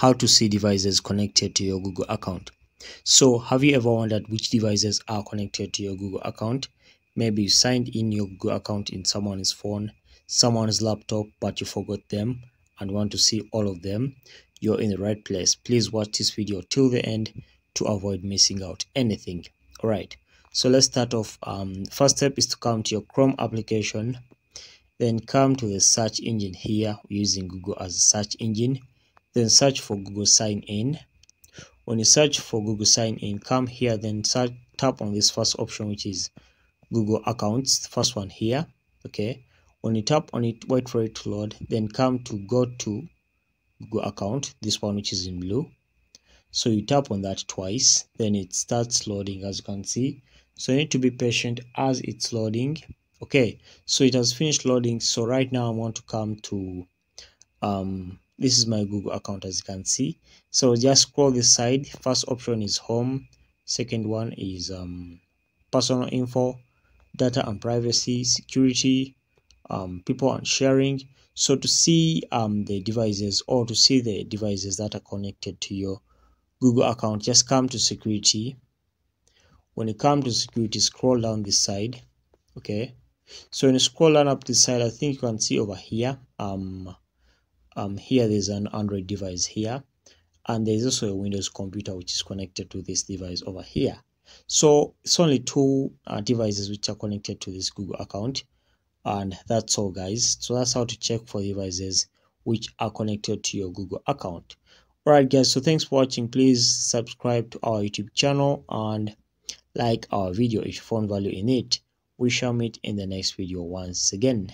how to see devices connected to your Google account. So have you ever wondered which devices are connected to your Google account? Maybe you signed in your Google account in someone's phone, someone's laptop, but you forgot them and want to see all of them. You're in the right place. Please watch this video till the end to avoid missing out anything. Alright, so let's start off. Um, first step is to come to your Chrome application. Then come to the search engine here using Google as a search engine then search for Google Sign In. When you search for Google Sign In, come here, then search, tap on this first option, which is Google Accounts, first one here. Okay. When you tap on it, wait for it to load, then come to go to Google account, this one which is in blue. So you tap on that twice, then it starts loading as you can see. So you need to be patient as it's loading. Okay, so it has finished loading. So right now I want to come to um this is my google account as you can see. So just scroll this side. First option is home. Second one is um, personal info data and privacy security um, people and sharing. So to see um, the devices or to see the devices that are connected to your google account just come to security. When you come to security scroll down this side. Okay? So when you scroll down up this side i think you can see over here um um, here there's an Android device here and there's also a Windows computer which is connected to this device over here. So it's only two uh, devices which are connected to this Google account and that's all guys. So that's how to check for devices which are connected to your Google account. Alright guys, so thanks for watching. Please subscribe to our YouTube channel and like our video if you found value in it. We shall meet in the next video once again.